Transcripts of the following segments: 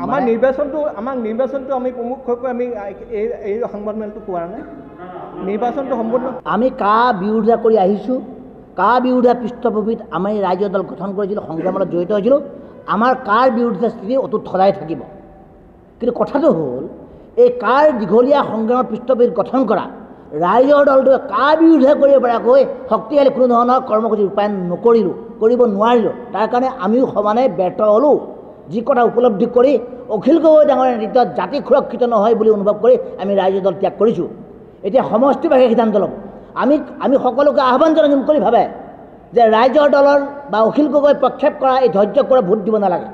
আমাৰ নিৰ্বাচনটো আমাক নিৰ্বাচনটো আমি প্ৰমুখকৈ আমি এই এই সংবাদমেলটো কোৱা নাই। নিৰ্বাচনটো সম্পূৰ্ণ আমি কাৰ বিৰোধিতা কৰি আহিছোঁ। কাৰ বিৰোধিতা পৃষ্ঠভূমিত আমি ৰাইজৰ দল গঠন কৰিছিলোঁ সংগ্ৰামত জড়িত হৈছিলোঁ। আমাৰ কাৰ বিৰোধিতা স্থিতি অটুট সদায় থাকিব। কিন্তু কথাটো হ'ল এই কাৰ দীঘলীয়া সংগ্ৰামৰ পৃষ্ঠভূমিত গঠন কৰা ৰাইজৰ দলটোৱে কাৰ বিৰোধিতা কৰিব পৰাকৈ শক্তিশালী কোনো ধৰণৰ কৰ্মসূচী ৰূপায়ণ নকৰিলোঁ কৰিব নোৱাৰিলোঁ। তাৰ কাৰণে আমিও সমানে ব্যৰ্থ হ'লোঁ। যি কথা উপলব্ধি কৰি অখিল গগৈ ডাঙৰীয়া নেতৃত্বত জাতি সুৰক্ষিত নহয় বুলি অনুভৱ কৰি আমি ৰাইজৰ দল ত্যাগ কৰিছোঁ। এতিয়া সমষ্টিভাৱে সিদ্ধান্ত ল'ব আমি আমি সকলোকে আহ্বান জনাইছোঁ মুকলি ভাৱে যে ৰাইজৰ দলৰ বা অখিল গগৈ প্ৰক্ষেপ কৰা এই ধৈৰ্য কৰা ভোট দিব নালাগে।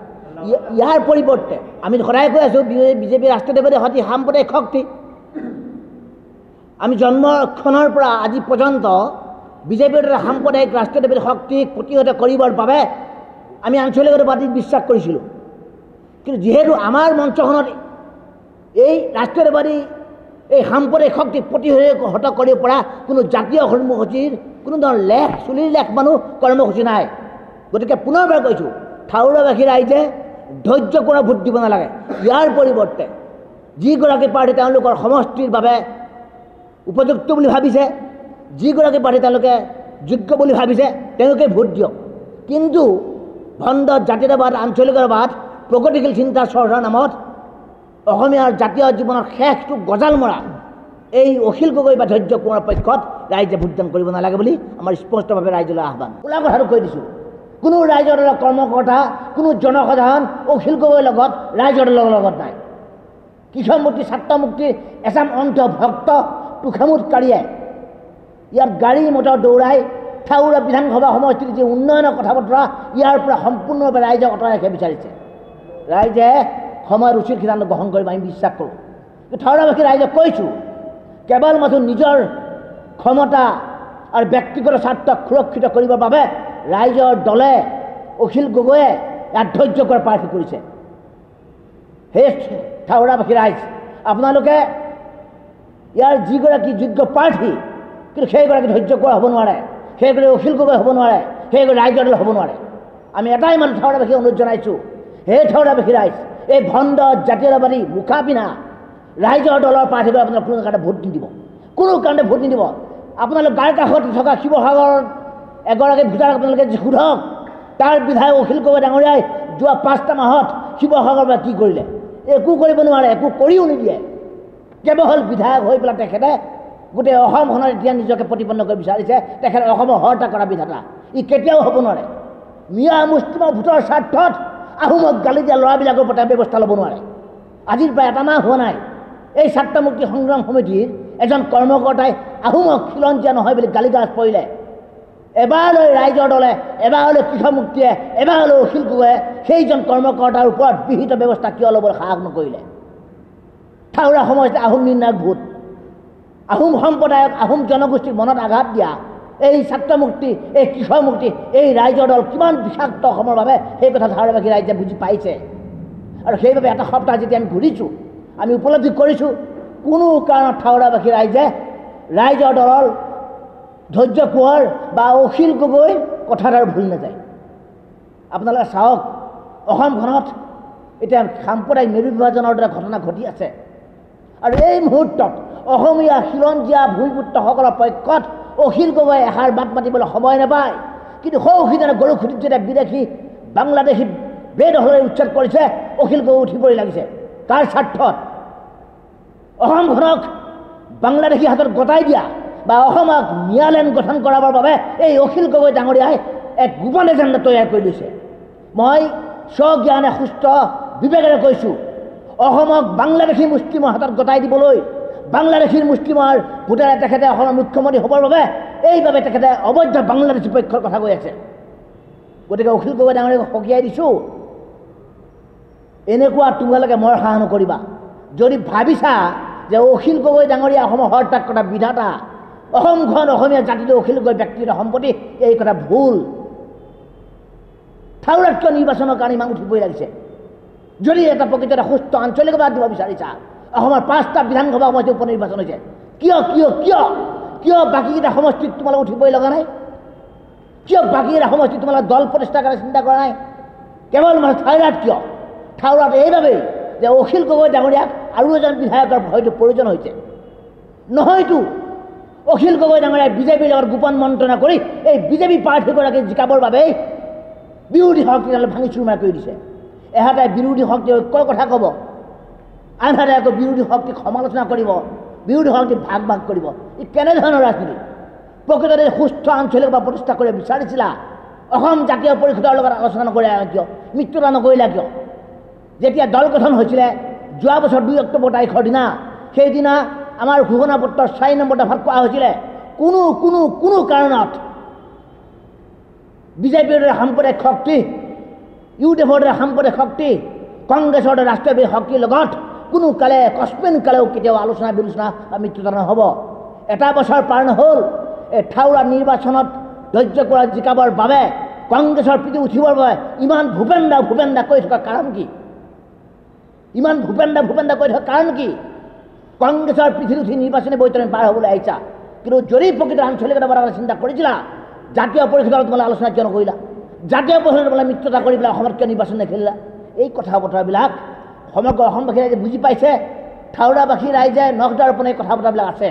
ইয়া- ইয়াৰ পৰিৱৰ্তে আমি সদায় কৈ আছোঁ বিজেপি ৰাষ্ট্ৰদেৱতী সতি সাম্প্ৰদায়িক শক্তি। আমি জন্মক্ষণৰ পৰা আজি পৰ্যন্ত বিজেপিৰ দৰে সাম্প্ৰদায়িক ৰাষ্ট্ৰদেৱীৰ শক্তিক প্ৰতিহত কৰিবৰ বাবে আমি আঞ্চলিকতাবাদীক বিশ্বাস কৰিছিলোঁ। কিন্তু যিহেতু আমাৰ মঞ্চখনত এই ৰাষ্ট্ৰীয়তাবাদী এই সাম্প্ৰদায়িক শক্তিক প্ৰতিহত কৰিব পৰা কোনো জাতীয় কৰ্মসূচীৰ, কোনো ধৰণৰ লেখ, চুলিৰ লেখ মানুহ কৰ্মসূচী নাই। গতিকে পুনৰবাৰ কৈছোঁ থাউৰাবাসী ৰাইজে ধৈৰ্য কৰা ভোট দিব নালাগে। ইয়াৰ পৰিৱৰ্তে যিগৰাকী পাৰ্টী তেওঁলোকৰ সমষ্টিৰ বাবে উপযুক্ত বুলি ভাবিছে, যিগৰাকী পাৰ্টী তেওঁলোকে যোগ্য বুলি ভাবিছে, তেওঁলোকে ভোট দিয়ক। কিন্তু ভণ্ড জাতীয়তাবাদ, আঞ্চলিকতাবাদ প্ৰগতিশীল চিন্তা চৰ্চাৰ নামত অসমীয়াৰ জাতীয় জীৱনৰ শেষটো গজাল মৰা এই অখিল গগৈ বা ধৈৰ্য কোঁৱৰৰ পক্ষত ৰাইজে ভোটদান কৰিব নালাগে বুলি আমাৰ স্পষ্টভাৱে ৰাইজলৈ আহ্বান। খোলা কথাটো কৈ দিছোঁ। কোনো ৰাইজৰ দলৰ কৰ্মকৰ্তা কোনো জনসাধাৰণ অখিল গগৈৰ লগত ৰাইজৰ দলৰ লগত নাই। কৃষক মুক্তি ছাত্ৰ মুক্তিৰ এচাম অন্ত ভক্ত তুষামুৎকাৰীয়ে ইয়াত গাড়ী মটৰ দৌৰাই থাউৰা বিধানসভা সমষ্টিৰ যি উন্নয়নৰ কথা বতৰা ইয়াৰ পৰা সম্পূৰ্ণভাৱে ৰাইজক আঁতৰাই ৰাখিব বিচাৰিছে। ৰাইজে সময়ত উচিত সিদ্ধান্ত গ্ৰহণ কৰিব, আমি বিশ্বাস কৰোঁ। থাউৰাবাসী ৰাইজক কৈছোঁ, কেৱল মাথো নিজৰ ক্ষমতা আৰু ব্যক্তিগত স্বাৰ্থক সুৰক্ষিত কৰিবৰ বাবে ৰাইজৰ দলে অখিল গগৈয়ে ইয়াত ধৈৰ্য কৰা প্ৰাৰ্থী কৰিছে। সেই থাউৰাবাসী ৰাইজ, আপোনালোকে ইয়াৰ যিগৰাকী যোগ্য প্ৰাৰ্থী, কিন্তু সেইগৰাকী ধৈৰ্য কৰা হ'ব নোৱাৰে, সেইগৰাকী অখিল গগৈ হ'ব নোৱাৰে, সেইগৰাকী ৰাইজৰ দল হ'ব নোৱাৰে। আমি এটাই মানুহ থাউৰাবাসী অনুৰোধ জনাইছোঁ সেই থাউৰাবাসী ৰাইজ এই ভণ্ড জাতীয়তাবাদী মুখা পিন্ধা ৰাইজৰ দলৰ প্ৰাৰ্থীলৈ আপোনালোকে কোনো কাৰণে ভোট নিদিব। কোনো কাৰণে ভোট নিদিব। আপোনালোক গাৰ কাষত থকা শিৱসাগৰত এগৰাকী ভোটাৰক আপোনালোকে সোধক তাৰ বিধায়ক অখিল গগৈ ডাঙৰীয়াই যোৱা পাঁচটা মাহত শিৱসাগৰৰ পৰা কি কৰিলে? একো কৰিব নোৱাৰে একো কৰিও নিদিয়ে। কেৱল বিধায়ক হৈ পেলাই তেখেতে গোটেই অসমখনত এতিয়া নিজকে প্ৰতিপন্ন কৰিব বিচাৰিছে। তেখেতে অসমৰ হৰ্তা কৰা বিধাতা। ই কেতিয়াও হ'ব নোৱাৰে। মিয়া মুছলিমৰ ভোটৰ স্বাৰ্থত আহোমক গালি দিয়া ল'ৰাবিলাকৰ ওপৰত ব্যৱস্থা ল'ব নোৱাৰে। আজিৰ প্ৰায় এটা মাহ হোৱা নাই। এই ছাত্ৰ মুক্তি সংগ্ৰাম সমিতিৰ এজন কৰ্মকৰ্তাই আহোমক খিলঞ্জীয়া নহয় বুলি গালি গালাজ পৰিলে এবাৰলৈ ৰাইজৰ দলে এবাৰলৈ কৃষক মুক্তিয়ে এবাৰলৈ অখিল গগৈয়ে সেইজন কৰ্মকৰ্তাৰ ওপৰত বিহিত ব্যৱস্থা কিয় ল'বলৈ সাহস নকৰিলে? থাউৰা সময়ত আহোম নিৰ্ণায়ক ভোট। আহোম সম্প্ৰদায়ক আহোম জনগোষ্ঠীক মনত আঘাত দিয়া এই ছাত্ৰ এই কৃষক এই ৰাইজৰ দল কিমান বিষাক্ত অসমৰ বাবে সেই কথা ধাৰাবাসী ৰাইজে বুজি পাইছে। আৰু সেইবাবে এটা সপ্তাহ যেতিয়া আমি ঘূৰিছোঁ, আমি উপলব্ধি কৰিছোঁ, কোনো কাৰণত থাউৰাবাসী ৰাইজে ৰাইজৰ দলৰ ধৈৰ্য কোঁৱৰ বা অখিল গগৈ কথাত আৰু ভুল নাযায়। আপোনালোকে চাওক, অসমখনত এতিয়া সাম্প্ৰদায়িক নিৰ্বিভাজনৰ দৰে ঘটনা ঘটি আছে। আৰু এই মুহূৰ্তত অসমীয়া খিলঞ্জীয়া ভূমিপুত্ৰসকলৰ পক্ষত অখিল গগৈ এষাৰ মাত মাতিবলৈ সময় নাপায়। কিন্তু সৌসিদানে গৰু খুটিত যেতিয়া বিদেশি বাংলাদেশী বেদখলে উচ্ছেদ কৰিছে অখিল গগৈ উঠিবই লাগিছে। কাৰ স্বাৰ্থত অসমখনক বাংলাদেশী হাতত গতাই দিয়া বা অসমক ন্যায়ালয়ন গঠন কৰাবৰ বাবে এই অখিল গগৈ ডাঙৰীয়াই এক গোপন এজেণ্ডা তৈয়াৰ কৰি লৈছে। মই স্বজ্ঞানে সুস্থ বিবেকেৰে কৈছোঁ, অসমক বাংলাদেশী মুছলিমৰ হাতত গতাই দিবলৈ বাংলাদেশীৰ মুছলিমৰ ভোটেৰে তেখেতে অসমৰ মুখ্যমন্ত্ৰী হ'বৰ বাবে। এইবাবে তেখেতে অবৈধ বাংলাদেশী পক্ষৰ কথা কৈ আছে। গতিকে অখিল গগৈ ডাঙৰীয়াক সকীয়াই দিছোঁ। এনেকুৱা তোমালোকে মৰ সাহ নকৰিবা। যদি ভাবিছা যে অখিল গগৈ ডাঙৰীয়া অসমৰ হৰত্যাগ কৰা বিধাতা অসমখন অসমীয়া জাতিটো অখিল গগৈ ব্যক্তিগত সম্পত্তি, এই কথা ভুল। থাউৰাত কিয় নিৰ্বাচনৰ কাৰণে ইমান উঠিবই লাগিছে? যদি এটা প্ৰকৃত এটা সুস্থ আঞ্চলিকতাবাদ দিব বিচাৰিছা অসমৰ পাঁচটা বিধানসভা সমষ্টি উপ নিৰ্বাচন হৈছে। কিয় কিয় কিয়? কিয় বাকীকেইটা সমষ্টিত তোমালোক উঠিবই লগা নাই? কিয় বাকীকেইটা সমষ্টিত তোমালোকে দল প্ৰতিষ্ঠাৰ কাৰণে চিন্তা কৰা নাই? কেৱল মানে থাইৰাত কিয়? থাউৰাত এইবাবেই যে অখিল গগৈ ডাঙৰীয়াক আৰু এজন বিধায়কৰ হয়তো প্ৰয়োজন হৈছে। নহয়তো। অখিল গগৈ ডাঙৰীয়াই বিজেপিৰ লগত গোপন মন্ত্ৰণা কৰি এই বিজেপি প্ৰাৰ্থীগৰাকীক জিকাবৰ বাবেই বিৰোধী শক্তি ভাঙি চুৰমাৰ কৰি দিছে। এহাতে বিৰোধী শক্তি ঐক্যৰ কথা ক'ব। আনহাতে আকৌ বিৰোধী শক্তিক সমালোচনা কৰিব বিৰোধী শক্তিক ভাগ ভাগ কৰিব ই কেনেধৰণৰ ৰাজনীতি প্ৰকৃততে সুস্থ আঞ্চলিকতা প্ৰতিষ্ঠা কৰিব বিচাৰিছিলা অসম জাতীয় পৰিষদৰ লগত আলোচনা নকৰিলা কিয় মৃত্যুতা নকৰিলা কিয় যেতিয়া দল গঠন হৈছিলে, যোৱা বছৰ দুই অক্টোবৰ তাৰিখৰ দিনা, সেইদিনা আমাৰ ঘোষণা পত্ৰৰ চাৰি নম্বৰ দফাত কোৱা হৈছিলে। কোনো কোনো কোনো কাৰণত বিজেপিৰ দৰে সাম্প্ৰদায়িক শক্তি ইউ ডি এফৰ দৰে সাম্প্ৰদায়িক শক্তি, কংগ্ৰেছৰ দৰে ৰাষ্ট্ৰীয় শক্তিৰ লগত কোনো কালে, কস্মিন কালেও কেতিয়াও আলোচনা বিলোচনা বা মৃত্যুতা নহ'ব এটা বছৰ পাৰ নহ'ল এই থাউৰা নিৰ্বাচনত ধৈৰ্য কৰা জিকাবৰ বাবে কংগ্ৰেছৰ পিঠি উঠিবৰ বাবে ইমান ভূপেন দা ভূপেন কৈ থকা কাৰণ কি? ইমান ভূপেন দা ভূপেন কৈ থকা কাৰণ কি? কংগ্ৰেছৰ পিঠিত উঠি নিৰ্বাচনী বৈতৰণি পাৰ হ'বলৈ আহিছা। কিন্তু যদি প্ৰকৃত আঞ্চলিকতা কথা চিন্তা কৰিছিলা, জাতীয় পৰিষদৰ তোমালোকে আলোচনা কিয় নকৰিলা? জাতীয় পৰিষদৰ তোমালোকে মিত্ৰতা কৰি পেলাই অসমত কিয় নিৰ্বাচন নেখেলিলা? এই কথা বতৰাবিলাক সমগ্ৰ অসমবাসী ৰাইজে বুজি পাইছে থাউৰাবাসী ৰাইজে নখ দৰ্পণ কথা বতৰাবিলাক আছে।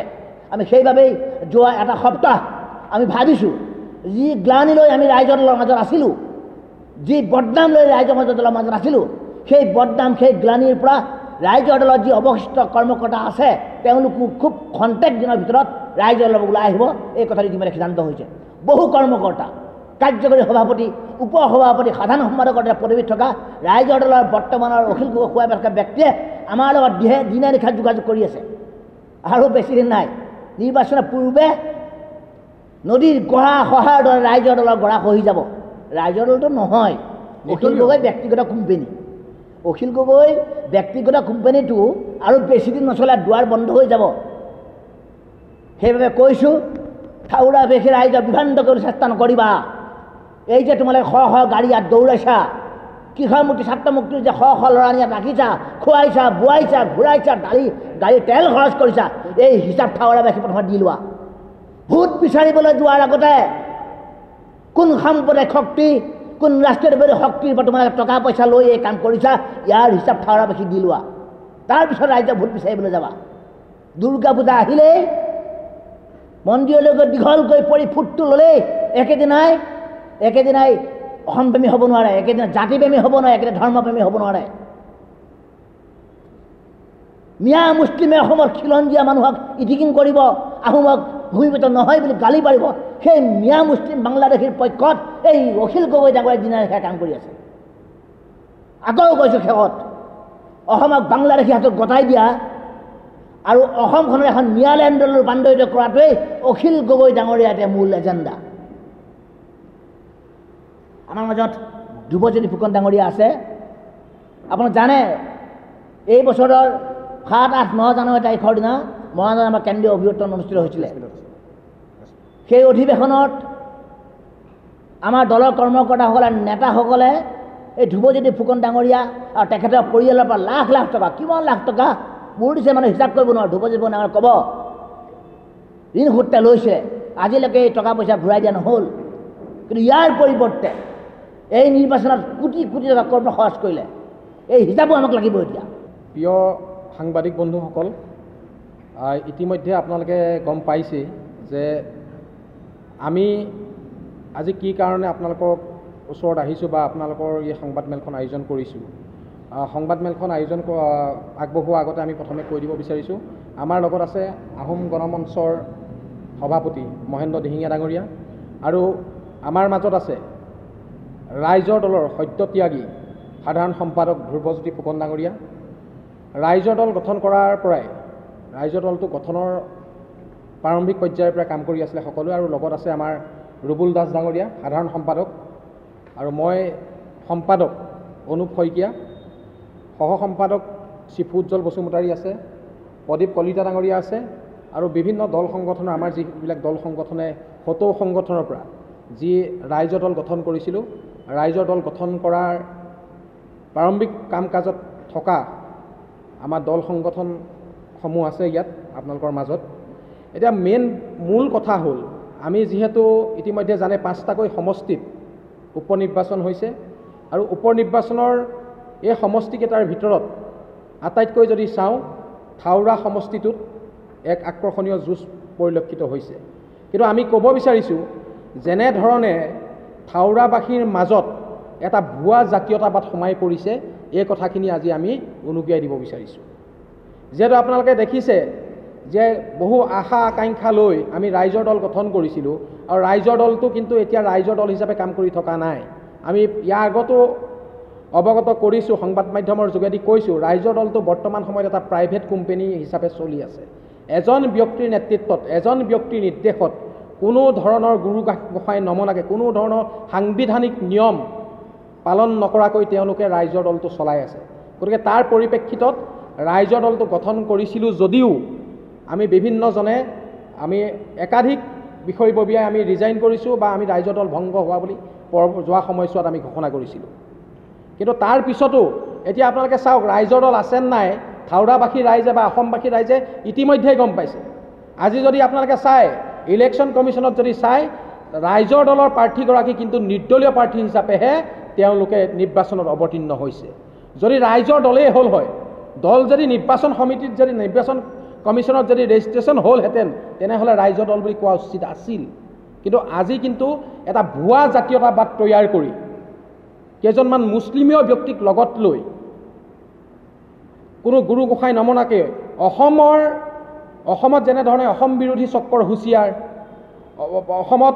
আমি সেইবাবেই যোৱা এটা সপ্তাহ আমি ভাবিছোঁ, যি গ্লানি লৈ আমি ৰাইজৰ মাজত আছিলোঁ, যি বদনাম লৈ ৰাইজৰ দলৰ মাজত আছিলোঁ, সেই বদনাম, সেই গ্লানিৰ পৰা ৰাইজৰ দলত যি অৱশিষ্ট কৰ্মকৰ্তা আছে, তেওঁলোকো খুব খন্তেক দিনৰ ভিতৰত ৰাইজৰ লগত ওলাই আহিব, এই কথাটো ইতিমধ্যে সিদ্ধান্ত হৈছে। বহু কৰ্মকৰ্তা কাৰ্যকৰী সভাপতি উপ সভাপতি সাধাৰণ সম্পাদকৰ দৰে পদবীত থকা ৰাইজৰ দলৰ বৰ্তমানৰ অখিল গগৈ খোৱাই থকা ব্যক্তিয়ে আমাৰ লগত দিহে দিনে নিশা যোগাযোগ কৰি আছে। আৰু বেছিদিন নাই। নিৰ্বাচনৰ পূৰ্বে নদীৰ গঢ়া সহায়ৰ দৰে ৰাইজৰ দলৰ গঢ়া খহি যাব। ৰাইজৰ দলটো নহয়। অখিল গগৈ ব্যক্তিগত কোম্পেনী। অখিল গগৈ ব্যক্তিগত কোম্পানীটো আৰু বেছিদিন নচলে দুৱাৰ বন্ধ হৈ যাব। সেইবাবে কৈছোঁ থাউৰা বেশি ৰাইজক বিভ্ৰান্ত কৰিবলৈ চেষ্টা নকৰিবা। এই যে তোমালোকে শ শ গাড়ী ইয়াত দৌৰাইছা কৃষক মুক্তি ছাত্ৰ মুক্তিৰ যে শ শ ল'ৰা ইয়াত ৰাখিছা খুৱাইছা বোৱাইছা ঘূৰাইছা গাড়ী গাড়ী তেল খৰচ কৰিছা এই হিচাপ থাউৰা বেশী প্ৰথমে দি লোৱা। ভোট বিচাৰিবলৈ যোৱাৰ আগতে কোন সাম্প্ৰদায়িক শক্তি কোন ৰাষ্ট্ৰীয় শক্তিৰ পৰা তোমালোকে টকা পইচা লৈ এই কাম কৰিছা ইয়াৰ হিচাপ বেশী দি লোৱা। তাৰপিছত ৰাইজে ভোট বিচাৰিবলৈ যাবা। দুৰ্গা পূজা আহিলেই মন্দিৰলৈকে দীঘলকৈ পৰি ফুটটো ল'লেই একেদিনাই একেদিনাই অসমপ্ৰেমী হ'ব নোৱাৰে, একেদিনাই জাতিপ্ৰেমী হ'ব নোৱাৰে, একেদিনাই ধৰ্মপ্ৰেমী হ'ব নোৱাৰে। মিয়া মুছলিমে অসমৰ খিলঞ্জীয়া মানুহক ইটিকিং কৰিব, আহোমক ভূমিপুত্ৰ নহয় বুলি গালি পাৰিব, সেই মিয়া মুছলিম বাংলাদেশীৰ পক্ষত এই অখিল গগৈ ডাঙৰীয়া দিনা কাম কৰি আছে। আকৌ কৈছোঁ শেষত অসমক বাংলাদেশী হাতত গতাই দিয়া আৰু অসমখনৰ এখন ন্যায়ালয়লৈ ৰূপান্তৰিত কৰাটোৱেই অখিল গগৈ ডাঙৰীয়া এতিয়া মূল এজেণ্ডা। আমাৰ মাজত ধ্ৰুৱজ্যোতি ফুকন ডাঙৰীয়া আছে। আপোনাক জানে এই বছৰৰ সাত আঠ ন জানুৱাৰী তাৰিখৰ দিনা মৰাণত আমাৰ কেন্দ্ৰীয় অভিৱৰ্তন অনুষ্ঠিত হৈছিলে। সেই অধিৱেশনত আমাৰ দলৰ কৰ্মকৰ্তাসকলে নেতাসকলে এই ধ্ৰুৱজ্যোতি ফুকন ডাঙৰীয়া আৰু তেখেতৰ পৰিয়ালৰ পৰা লাখ লাখ টকা কিমান লাখ টকা মোৰ দিছে মানে হিচাপ কৰিব নোৱাৰোঁ ধ্ৰুৱজ্যোতি ফুকন ডাঙৰ ক'ব। ঋণ সূত্ৰে লৈছে আজিলৈকে এই টকা পইচা ঘূৰাই দিয়া নহ'ল। কিন্তু ইয়াৰ পৰিৱৰ্তে এই নিৰ্বাচনত কোটি কোটি টকা কৰ্ম খৰচ কৰিলে। এই হিচাপো আমাক লাগিব এতিয়া। প্ৰিয় সাংবাদিক বন্ধুসকল ইতিমধ্যে আপোনালোকে গম পাইছেই যে আমি আজি কি কাৰণে আপোনালোকক ওচৰত আহিছোঁ বা আপোনালোকৰ এই সংবাদমেলখন আয়োজন কৰিছোঁ। সংবাদমেলখন আয়োজন আগবঢ়োৱাৰ আগতে আমি প্ৰথমে কৈ দিব বিচাৰিছোঁ। আমাৰ লগত আছে আহোম গণমঞ্চৰ সভাপতি মহেন্দ্ৰ দিহিঙীয়া ডাঙৰীয়া আৰু আমাৰ মাজত আছে ৰাইজৰ দলৰ সত্যত্যাগী সাধাৰণ সম্পাদক ধ্ৰুৱজ্যোতি ফুকন ডাঙৰীয়া ৰাইজৰ দল গঠন কৰাৰ পৰাই ৰাইজৰ দলটো গঠনৰ প্ৰাৰম্ভিক পৰ্যায়ৰ পৰা কাম কৰি আছিলে সকলোৱে আৰু লগত আছে আমাৰ ৰুবুল দাস ডাঙৰীয়া সাধাৰণ সম্পাদক আৰু মই সম্পাদক অনুপ শইকীয়া। সহ সম্পাদক চিফুজ্জ্বল বসুমতাৰী আছে প্ৰদীপ কলিতা ডাঙৰীয়া আছে আৰু বিভিন্ন দল সংগঠনৰ আমাৰ যিবিলাক দল সংগঠনে সতৌ সংগঠনৰ পৰা যি ৰাইজৰ দল গঠন কৰিছিলোঁ ৰাইজৰ দল গঠন কৰাৰ প্ৰাৰম্ভিক কাম কাজত থকা আমাৰ দল সংগঠনসমূহ আছে ইয়াত আপোনালোকৰ মাজত। এতিয়া মেইন মূল কথা হ'ল আমি যিহেতু ইতিমধ্যে জানে পাঁচটাকৈ সমষ্টিত উপ নিৰ্বাচন হৈছে আৰু উপ নিৰ্বাচনৰ এই সমষ্টিকেইটাৰ ভিতৰত আটাইতকৈ যদি চাওঁ থাওৰা সমষ্টিটোত এক আকৰ্ষণীয় যুঁজ পৰিলক্ষিত হৈছে। কিন্তু আমি ক'ব বিচাৰিছোঁ যেনেধৰণে থাওৰাবাসীৰ মাজত এটা ভুৱা জাতীয়তাবাদ সোমাই পৰিছে এই কথাখিনি আজি আমি উনুকিয়াই দিব বিচাৰিছোঁ। যিহেতু আপোনালোকে দেখিছে যে বহু আশা আকাংক্ষা লৈ আমি ৰাইজৰ দল গঠন কৰিছিলোঁ আৰু ৰাইজৰ দলটো কিন্তু এতিয়া ৰাইজৰ দল হিচাপে কাম কৰি থকা নাই। আমি ইয়াৰ আগতো অৱগত কৰিছোঁ সংবাদ মাধ্যমৰ যোগেদি কৈছোঁ ৰাইজৰ দলটো বৰ্তমান সময়ত এটা প্ৰাইভেট কোম্পেনী হিচাপে চলি আছে। এজন ব্যক্তিৰ নেতৃত্বত এজন ব্যক্তিৰ নিৰ্দেশত কোনো ধৰণৰ গুৰু গোসাঁই নমনাকৈ কোনো ধৰণৰ সাংবিধানিক নিয়ম পালন নকৰাকৈ তেওঁলোকে ৰাইজৰ দলটো চলাই আছে। গতিকে তাৰ পৰিপ্ৰেক্ষিতত ৰাইজৰ দলটো গঠন কৰিছিলোঁ যদিও আমি বিভিন্নজনে আমি একাধিক বিষয়ববীয়াই আমি ৰিজাইন কৰিছোঁ বা আমি ৰাইজৰ দল ভংগ হোৱা বুলি পৰ যোৱা সময়ছোৱাত আমি ঘোষণা কৰিছিলোঁ। কিন্তু তাৰ পিছতো এতিয়া আপোনালোকে চাওক ৰাইজৰ দল আছে নাই থাওৰাবাসী ৰাইজে বা অসমবাসী ৰাইজে ইতিমধ্যেই গম পাইছে। আজি যদি আপোনালোকে চায় ইলেকশ্যন কমিশ্যনত যদি চায় ৰাইজৰ দলৰ প্ৰাৰ্থীগৰাকী কিন্তু নিৰ্দলীয় প্ৰাৰ্থী হিচাপেহে তেওঁলোকে নিৰ্বাচনত অৱতীৰ্ণ হৈছে। যদি ৰাইজৰ দলেই হ'ল হয় দল যদি নিৰ্বাচন সমিতিত যদি নিৰ্বাচন কমিশ্যনত যদি ৰেজিষ্ট্ৰেশ্যন হ'লহেঁতেন তেনেহ'লে ৰাইজৰ দল বুলি কোৱা উচিত আছিল। কিন্তু আজি কিন্তু এটা ভুৱা জাতীয়তাবাদ তৈয়াৰ কৰি কেইজনমান মুছলিমীয় ব্যক্তিক লগত লৈ কোনো গুৰু গোসাঁই নমনাকৈ অসমৰ অসমত যেনেধৰণে অসম বিৰোধী চক্ৰৰ হুঁচিয়াৰ অসমত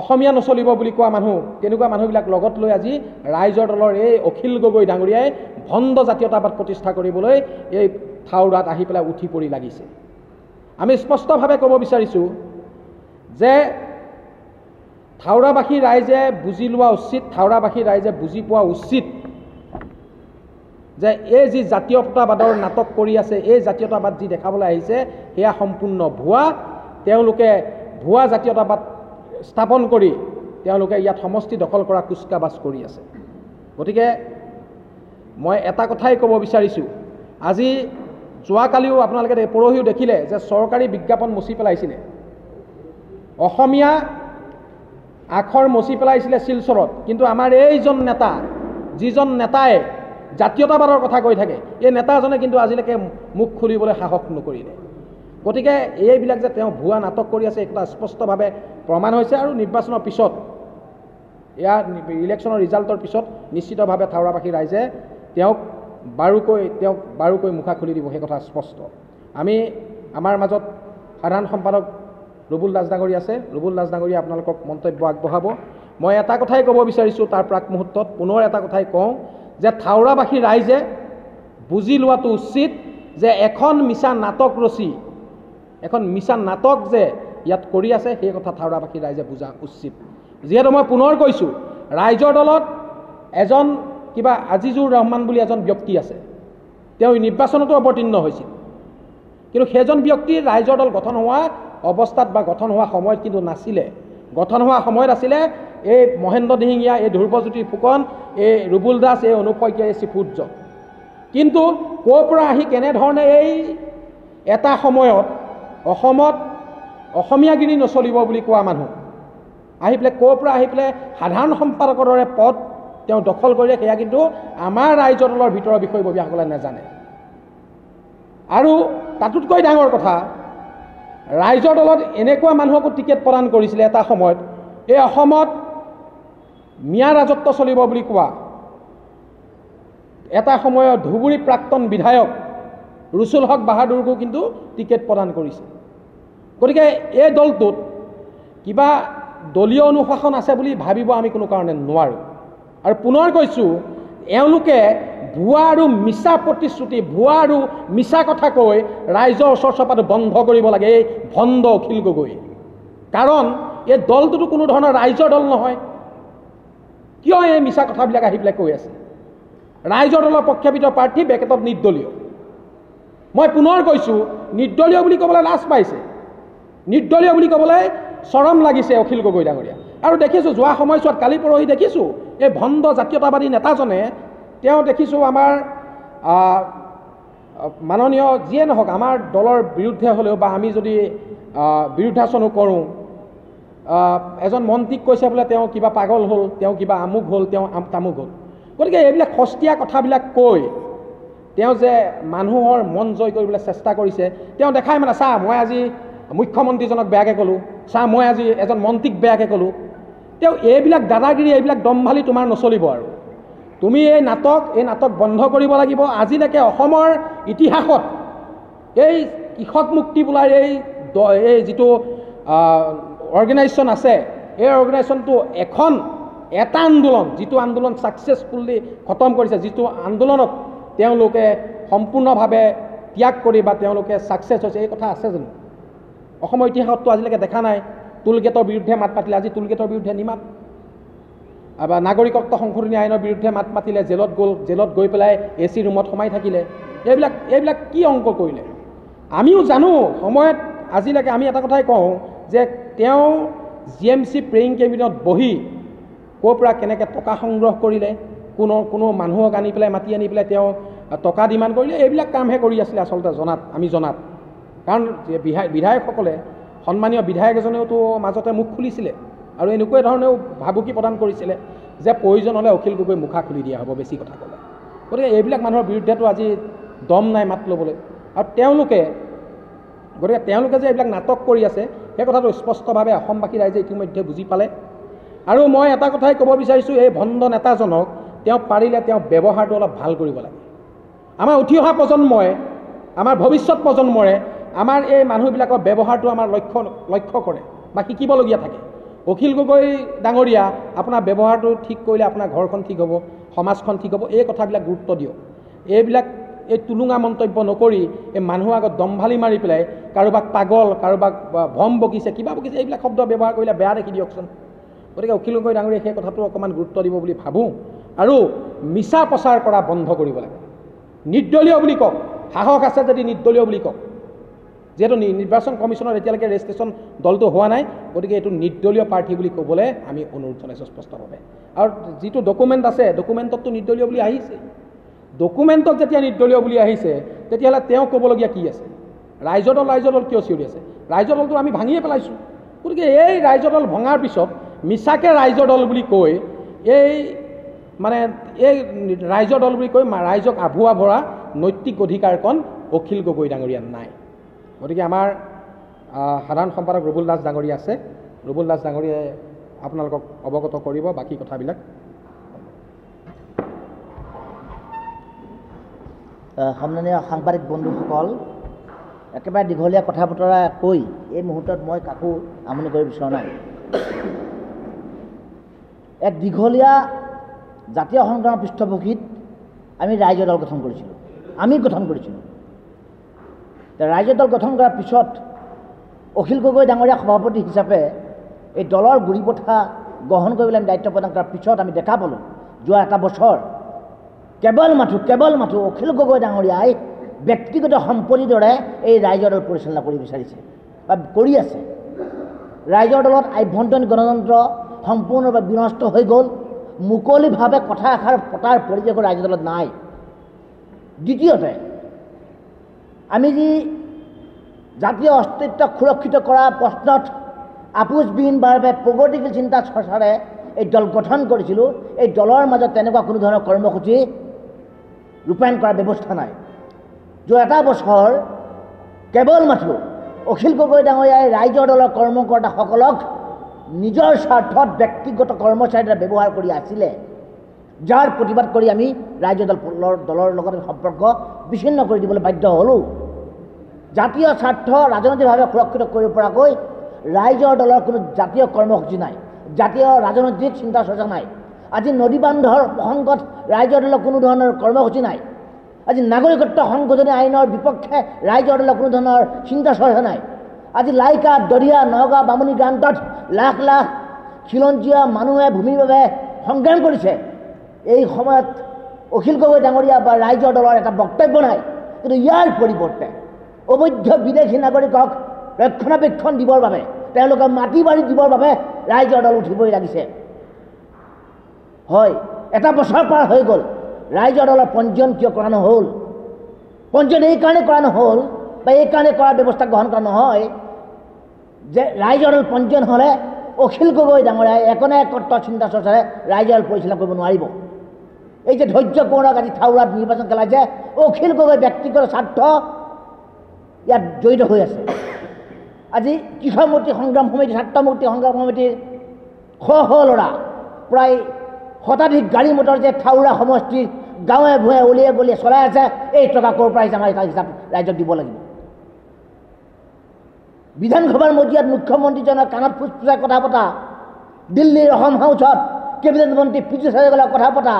অসমীয়া নচলিব বুলি কোৱা মানুহ তেনেকুৱা মানুহবিলাক লগত লৈ আজি ৰাইজৰ দলৰ এই অখিল গগৈ ডাঙৰীয়াই ভণ্ড জাতীয়তাবাদ প্ৰতিষ্ঠা কৰিবলৈ এই থাওৰাত আহি পেলাই উঠি পৰি লাগিছে। আমি স্পষ্টভাৱে ক'ব বিচাৰিছোঁ যে থাওৰাবাসী ৰাইজে বুজি লোৱা উচিত থাওৰাবাসী ৰাইজে বুজি পোৱা উচিত যে এই যি জাতীয়তাবাদৰ নাটক কৰি আছে এই জাতীয়তাবাদ যি দেখাবলৈ আহিছে সেয়া সম্পূৰ্ণ ভুৱা। তেওঁলোকে ভুৱা জাতীয়তাবাদ স্থাপন কৰি তেওঁলোকে ইয়াত সমষ্টি দখল কৰা কুচকাবাজ কৰি আছে। গতিকে মই এটা কথাই ক'ব বিচাৰিছোঁ আজি যোৱাকালিও আপোনালোকে পৰহিও দেখিলে যে চৰকাৰী বিজ্ঞাপন মচি পেলাইছিলে। অসমীয়া আখৰ মচি পেলাইছিলে শিলচৰত কিন্তু আমাৰ এইজন নেতা যিজন নেতাই জাতীয়তাবাদৰ কথা কৈ থাকে। এই নেতাজনে কিন্তু আজিলৈকে মুখ খুলিবলৈ সাহস নকৰিলে। গতিকে এইবিলাক যে তেওঁ ভুৱা নাটক কৰি আছে এটা স্পষ্টভাৱে প্ৰমাণ হৈছে আৰু নিৰ্বাচনৰ পিছত এয়া ইলেকশ্যনৰ ৰিজাল্টৰ পিছত নিশ্চিতভাৱে থাওৰাবাসী ৰাইজে তেওঁক বাৰুকৈ তেওঁক বাৰুকৈ মুখা খুলি দিব সেই কথা স্পষ্ট। আমি আমাৰ মাজত সাধাৰণ সম্পাদক ৰুবুল দাস ডাঙৰী আছে। ৰুবুল দাস ডাঙৰীয়ে আপোনালোকক মন্তব্য আগবঢ়াব। মই এটা কথাই ক'ব বিচাৰিছোঁ তাৰ প্ৰাক মুহূৰ্তত পুনৰ এটা কথাই কওঁ যে থাওৰাবাসী ৰাইজে বুজি লোৱাটো উচিত যে এখন মিছা নাটক ৰচি এখন মিছা নাটক যে ইয়াত কৰি আছে সেই কথা থাওৰাবাসী ৰাইজে বুজা উচিত। যিহেতু মই পুনৰ কৈছোঁ ৰাইজৰ দলত এজন কিবা আজিজুৰ ৰহমান বুলি এজন ব্যক্তি আছে। তেওঁ নিৰ্বাচনতো অৱতীৰ্ণ হৈছিল। কিন্তু সেইজন ব্যক্তিৰ ৰাইজৰ দল গঠন হোৱা অৱস্থাত বা গঠন হোৱা সময়ত কিন্তু নাছিলে। গঠন হোৱা সময়ত আছিলে এই মহেন্দ্ৰ দিহিঙীয়া এই ধ্ৰুৱজ্যোতি ফুকন এই ৰুবুল দাস এই অনুপ শইকীয়া এই শ্ৰীফুৰ্য কিন্তু ক'ৰ পৰা আহি কেনেধৰণে এই এটা সময়ত অসমত অসমীয়াগিৰি নচলিব বুলি কোৱা মানুহ? আহি পেলাই ক'ৰ পৰা আহি পেলাই সাধাৰণ সম্পাদকৰ দৰে পদ তেওঁ দখল কৰিলে সেয়া কিন্তু আমাৰ ৰাইজৰ দলৰ ভিতৰৰ বিষয়ববীয়াসকলে নাজানে। আৰু তাতোতকৈ ডাঙৰ কথা ৰাইজৰ দলত এনেকুৱা মানুহকো টিকেট প্ৰদান কৰিছিলে এটা সময়ত। এই অসমত মিয়া ৰাজত্ব চলিব বুলি কোৱা। এটা সময়ত ধুবুৰী প্ৰাক্তন বিধায়ক ৰুচুল হক বাহাদুৰকো কিন্তু টিকেট প্ৰদান কৰিছে। গতিকে এই দলটোত কিবা দলীয় অনুশাসন আছে বুলি ভাবিব আমি কোনো কাৰণে নোৱাৰোঁ। আৰু পুনৰ কৈছোঁ এওঁলোকে ভুৱা আৰু মিছা প্ৰতিশ্ৰুতি ভুৱা আৰু মিছা কথা কৈ ৰাইজৰ ওচৰ চপাটো বন্ধ কৰিব লাগে এই ভণ্ড অখিল গগৈ কাৰণ এই দলটোতো কোনো ধৰণৰ ৰাইজৰ দল নহয়। কিয় এই মিছা কথাবিলাক আহি পেলাই কৈ আছে? ৰাইজৰ দলৰ প্ৰখ্যাপিত প্ৰাৰ্থী বেকেটত নিৰ্দলীয়। মই পুনৰ কৈছোঁ নিৰ্দলীয় বুলি ক'বলৈ লাজ পাইছে। নিৰ্দলীয় বুলি ক'বলৈ চৰম লাগিছে অখিল গগৈ ডাঙৰীয়া। আৰু দেখিছোঁ যোৱা সময়ছোৱাত কালি পৰহি দেখিছোঁ এই ভণ্ড জাতীয়তাবাদী নেতাজনে তেওঁ দেখিছোঁ আমাৰ মাননীয় যিয়ে নহওক আমাৰ দলৰ বিৰুদ্ধে হ'লেও বা আমি যদি বিৰুদ্ধাচনো কৰোঁ এজন মন্ত্ৰীক কৈছে বোলে তেওঁ কিবা পাগল হ'ল তেওঁ কিবা আমুক হ'ল তেওঁ তামুক হ'ল। গতিকে এইবিলাক সস্তীয়া কথাবিলাক কৈ তেওঁ যে মানুহৰ মন জয় কৰিবলৈ চেষ্টা কৰিছে তেওঁ দেখাই মানে চা মই আজি মুখ্যমন্ত্ৰীজনক বেয়াকৈ ক'লোঁ চা মই আজি এজন মন্ত্ৰীক বেয়াকৈ ক'লোঁ। তেওঁ এইবিলাক দাদাগিৰি এইবিলাক দম্ভালি তোমাৰ নচলিব আৰু। তুমি এই নাটক এই নাটক বন্ধ কৰিব লাগিব। আজিলৈকে অসমৰ ইতিহাসত এই কৃষক মুক্তি বোলাৰ এই এই যিটো অৰ্গেনাইজেশ্যন আছে। এই অৰ্গেনাইজেশ্যনটো এখন এটা আন্দোলন যিটো আন্দোলন ছাকচেছফুলি খতম কৰিছে যিটো আন্দোলনক তেওঁলোকে সম্পূৰ্ণভাৱে ত্যাগ কৰি বা তেওঁলোকে ছাকচেছ হৈছে এই কথা আছে জানো? অসমৰ ইতিহাসততো আজিলৈকে দেখা নাই। টুলগেটৰ বিৰুদ্ধে মাত পাতিলে আজি টুলগেটৰ বিৰুদ্ধে নিমাত। বা নাগৰিকত্ব সংশোধনী আইনৰ বিৰুদ্ধে মাত মাতিলে জেলত গ'ল জেলত গৈ পেলাই এ চি ৰুমত সোমাই থাকিলে। এইবিলাক এইবিলাক কি অংক কৰিলে? আমিও জানো সময়ত আজিলৈকে আমি এটা কথাই কওঁ যে তেওঁ জি এম চি প্ৰেয়িং কেবিনত বহি ক'ৰ পৰা কেনেকৈ টকা সংগ্ৰহ কৰিলে কোনো কোনো মানুহক আনি পেলাই মাতি আনি পেলাই তেওঁ টকা ডিমাণ্ড কৰিলে এইবিলাক কামহে কৰি আছিলে আচলতে জনাত আমি জনাত। কাৰণ যে বিধায়ক বিধায়কসকলে সন্মানীয় বিধায়ক এজনেওতো মাজতে মুখ খুলিছিলে আৰু এনেকুৱা ধৰণেও ভাবুকি প্ৰদান কৰিছিলে যে প্ৰয়োজন হ'লে অখিল গগৈ মুখা খুলি দিয়া হ'ব বেছি কথা ক'লে। গতিকে এইবিলাক মানুহৰ বিৰুদ্ধেতো আজি দম নাই মাত ল'বলৈ। আৰু তেওঁলোকে গতিকে তেওঁলোকে যে এইবিলাক নাটক কৰি আছে সেই কথাটো স্পষ্টভাৱে অসমবাসী ৰাইজে ইতিমধ্যে বুজি পালে। আৰু মই এটা কথাই ক'ব বিচাৰিছোঁ এই ভণ্ড নেতাজনক তেওঁ পাৰিলে তেওঁ ব্যৱহাৰটো অলপ ভাল কৰিব লাগে। আমাৰ উঠি অহা প্ৰজন্মই আমাৰ ভৱিষ্যত প্ৰজন্মৰে আমাৰ এই মানুহবিলাকৰ ব্যৱহাৰটো আমাৰ লক্ষ্য লক্ষ্য কৰে বা শিকিবলগীয়া থাকে। অখিল গগৈ ডাঙৰীয়া আপোনাৰ ব্যৱহাৰটো ঠিক কৰিলে আপোনাৰ ঘৰখন ঠিক হ'ব সমাজখন ঠিক হ'ব এই কথাবিলাক গুৰুত্ব দিয়ক। এইবিলাক এই টুলুঙা মন্তব্য নকৰি এই মানুহৰ আগত দম্ভালি মাৰি পেলাই কাৰোবাক পাগল কাৰোবাক বা ভ্ৰম বকিছে কিবা বকিছে এইবিলাক শব্দ ব্যৱহাৰ কৰিলে বেয়া দেখি দিয়কচোন। গতিকে অখিল গগৈ ডাঙৰীয়াই সেই কথাটো অকণমান গুৰুত্ব দিব বুলি ভাবোঁ আৰু মিছা প্ৰচাৰ কৰা বন্ধ কৰিব লাগে। নিৰ্দলীয় বুলি কওক সাহস আছে যদি নিৰ্দলীয় বুলি কওক। যিহেতু নিৰ্বাচন কমিশ্যনত এতিয়ালৈকে ৰেজিষ্ট্ৰেশ্যন দলটো হোৱা নাই গতিকে এইটো নিৰ্দলীয় প্ৰাৰ্থী বুলি ক'বলৈ আমি অনুৰোধ জনাইছোঁ স্পষ্টভাৱে। আৰু যিটো ডকুমেণ্ট আছে ডকুমেণ্টততো নিৰ্দলীয় বুলি আহিছে। ডকুমেণ্টত যেতিয়া নিৰ্দলীয় বুলি আহিছে তেতিয়াহ'লে তেওঁ ক'বলগীয়া কি আছে? ৰাইজৰ দল ৰাইজৰ দল কিয় চিঞৰি আছে? ৰাইজৰ দলটো আমি ভাঙিয়ে পেলাইছোঁ। গতিকে এই ৰাইজৰ দল ভঙাৰ পিছত মিছাকৈ ৰাইজৰ দল বুলি কৈ এই মানে এই ৰাইজৰ দল বুলি কৈ ৰাইজক আভুৱা ভৰা নৈতিক অধিকাৰকণ অখিল গগৈ ডাঙৰীয়া নাই। গতিকে আমাৰ সাধাৰণ সম্পাদক ৰবুল দাস ডাঙৰীয়া আছে। ৰবুল দাস ডাঙৰীয়াই আপোনালোকক অৱগত কৰিব বাকী কথাবিলাক। সন্মানীয় সাংবাদিক বন্ধুসকল একেবাৰে দীঘলীয়া কথা বতৰা কৈ এই মুহূৰ্তত মই কাকো আমনি কৰিব বিচৰা নাই। এক দীঘলীয়া জাতীয় সংগ্ৰামৰ পৃষ্ঠভূমিত আমি ৰাইজৰ দল গঠন কৰিছিলোঁ। আমি গঠন কৰিছিলোঁ। ৰাইজৰ দল গঠন কৰাৰ পিছত অখিল গগৈ ডাঙৰীয়া সভাপতি হিচাপে এই দলৰ গুৰি পথা গ্ৰহণ কৰিবলৈ আমি দায়িত্ব প্ৰদান কৰাৰ পিছত আমি দেখা পালোঁ যোৱা এটা বছৰ কেৱল মাথো কেৱল মাথো অখিল গগৈ ডাঙৰীয়াই ব্যক্তিগত সম্পত্তিৰ দৰে এই ৰাইজৰ দল পৰিচালনা কৰিব বিচাৰিছে বা কৰি আছে। ৰাইজৰ দলত আভ্যন্তৰীণ গণতন্ত্ৰ সম্পূৰ্ণৰূপে বিনষ্ট হৈ গ'ল মুকলিভাৱে কথা এষাৰ পতাৰ পৰিৱেশ ৰাইজৰ দলত নাই। দ্বিতীয়তে আমি যি জাতীয় অস্তিত্বক সুৰক্ষিত কৰাৰ প্ৰশ্নত আপোচবিহীনভাৱে প্ৰগতিশীল চিন্তা চৰ্চাৰে এই দল গঠন কৰিছিলোঁ এই দলৰ মাজত তেনেকুৱা কোনো ধৰণৰ কৰ্মসূচী ৰূপায়ণ কৰাৰ ব্যৱস্থা নাই। যোৱা এটা বছৰ কেৱল মাথো অখিল গগৈ ডাঙৰীয়াই ৰাইজৰ দলৰ কৰ্মকৰ্তাসকলক নিজৰ স্বাৰ্থত ব্যক্তিগত কৰ্মচাৰীৰ ব্যৱহাৰ কৰি আছিলে, যাৰ প্ৰতিবাদ কৰি আমি ৰাইজৰ দল দলৰ লগত সম্পৰ্ক বিচ্ছিন্ন কৰি দিবলৈ বাধ্য হ'লোঁ। জাতীয় স্বাৰ্থ ৰাজনৈতিকভাৱে সুৰক্ষিত কৰিব পৰাকৈ ৰাইজৰ দলৰ কোনো জাতীয় কৰ্মসূচী নাই। জাতীয় ৰাজনৈতিক চিন্তা চৰ্চা নাই। আজি নদী বান্ধৰ প্ৰসংগত ৰাইজৰ দলৰ কোনো ধৰণৰ কৰ্মসূচী নাই। আজি নাগৰিকত্ব সংশোধনী আইনৰ বিপক্ষে ৰাইজৰ দলৰ কোনো ধৰণৰ চিন্তা চৰ্চা নাই। আজি লাইকা দৰিয়া নগাঁও বামুণী গ্ৰান্তত লাখ লাখ খিলঞ্জীয়া মানুহে ভূমিৰ বাবে সংগ্ৰাম কৰিছে। এই সময়ত অখিল গগৈ ডাঙৰীয়া বা ৰাইজৰ দলৰ এটা বক্তব্য নাই কিন্তু ইয়াৰ পৰিৱৰ্তে অবৈধ বিদেশী নাগৰিকক ৰক্ষণাবেক্ষণ দিবৰ বাবে তেওঁলোকে মাটি বাৰী দিবৰ বাবে ৰাইজৰ দল উঠিবই লাগিছে। হয়। এটা বছৰ পাৰ হৈ গ'ল। ৰাইজৰ দলৰ পঞ্জীয়ন কিয় কৰা নহ'ল পঞ্জীয়ন এইকাৰণে কৰা নহ'ল বা এইকাৰণে কৰাৰ ব্যৱস্থা গ্ৰহণ কৰা নহয় যে ৰাইজৰ পঞ্জীয়ন হ'লে অখিল গগৈ ডাঙৰীয়াই একনে একত্ৰ চিন্তা চৰ্চাৰে ৰাইজৰ পৰিচালনা কৰিব নোৱাৰিব। এই যে ধৈৰ্য কোঁৱৰক আজি থাউৰাত নিৰ্বাচন খেলাইছে অখিল গগৈ ব্যক্তিগত স্বাৰ্থ ইয়াত জড়িত হৈ আছে। আজি কৃষক মুক্তি সংগ্ৰাম সমিতি ছাত্ৰ মুক্তি সংগ্ৰাম সমিতিৰ শ শ ল'ৰা প্ৰায় শতাধিক গাড়ী মটৰ যে থাউৰা সমষ্টিৰ গাঁৱে ভূঞে উলিয়াই গলিয়ে চলাই আছে এই টকা ক'ৰ পৰা আহিছে? আমাৰ এটা হিচাপ ৰাইজক দিব লাগিব। বিধানসভাৰ মজিয়াত মুখ্যমন্ত্ৰীজনৰ কাণত ফুচফুচাই কথা পতা দিল্লীৰ অসম হাউচত কেবিনেট মন্ত্ৰী পীযুষ হাজৰিকাৰ কথা পতা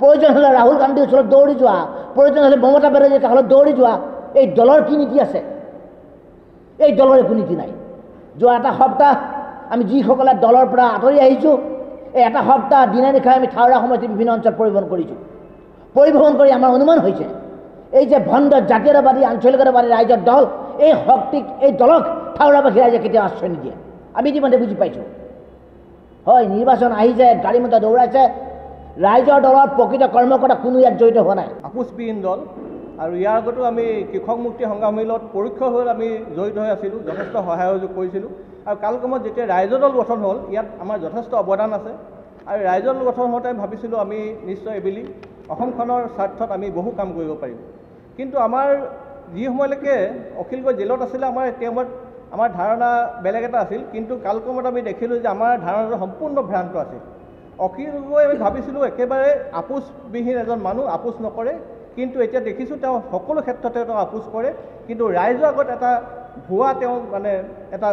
প্ৰয়োজন হ'লে ৰাহুল গান্ধীৰ ওচৰত দৌৰি যোৱা প্ৰয়োজন হ'লে মমতা বেনাৰ্জীৰ কাষলৈ দৌৰি যোৱা এই দলৰ কি নীতি আছে? এই দলৰ একো নীতি নাই। যোৱা এটা সপ্তাহ আমি যিসকলে দলৰ পৰা আঁতৰি আহিছোঁ এটা সপ্তাহ দিনে নিশাই আমি থাওৰা সমষ্টিৰ বিভিন্ন অঞ্চল পৰিভ্ৰমণ কৰিছোঁ পৰিভ্ৰমণ কৰি আমাৰ অনুমান হৈছে এই যে ভণ্ড জাতীয়তাবাদী আঞ্চলিকতাবাদী ৰাইজৰ দল, এই শক্তিক এই দলক থাওৰাবাসী ৰাইজে কেতিয়াও আশ্ৰয় নিদিয়ে আমি ইতিমধ্যে বুজি পাইছোঁ। হয় নিৰ্বাচন আহিছে, গাড়ী মটৰ দৌৰাইছে ৰাইজৰ দলৰ প্ৰকৃত কৰ্মকৰ্তা কোনো ইয়াত জড়িত হোৱা নাই। আপোচবিহীন দল। আৰু ইয়াৰ আগতো আমি কৃষক মুক্তি সংগ্ৰাম সমিলত পৰোক্ষভাৱে আমি জড়িত হৈ আছিলোঁ, যথেষ্ট সহায় সহযোগ কৰিছিলোঁ। আৰু কালক্ৰমত যেতিয়া ৰাইজৰ দল গঠন হ'ল ইয়াত আমাৰ যথেষ্ট অৱদান আছে। আৰু ৰাইজৰ দল গঠন হওঁতে ভাবিছিলোঁ আমি নিশ্চয় এইবেলি অসমখনৰ স্বাৰ্থত আমি বহু কাম কৰিব পাৰিম। কিন্তু আমাৰ যি সময়লৈকে অখিল গগৈ জেলত আছিলে আমাৰ সেই সময়ত আমাৰ ধাৰণা বেলেগ এটা আছিল। কিন্তু কালক্ৰমত আমি দেখিলোঁ যে আমাৰ ধাৰণাটো সম্পূৰ্ণ ভ্ৰান্ত আছিল। অখিল গগৈ আমি ভাবিছিলোঁ একেবাৰে আপোচবিহীন এজন মানুহ আপোচ নকৰে। কিন্তু এতিয়া দেখিছোঁ তেওঁ সকলো ক্ষেত্ৰতে তেওঁ আপোচ কৰে। কিন্তু ৰাইজৰ আগত এটা ভুৱা তেওঁ মানে এটা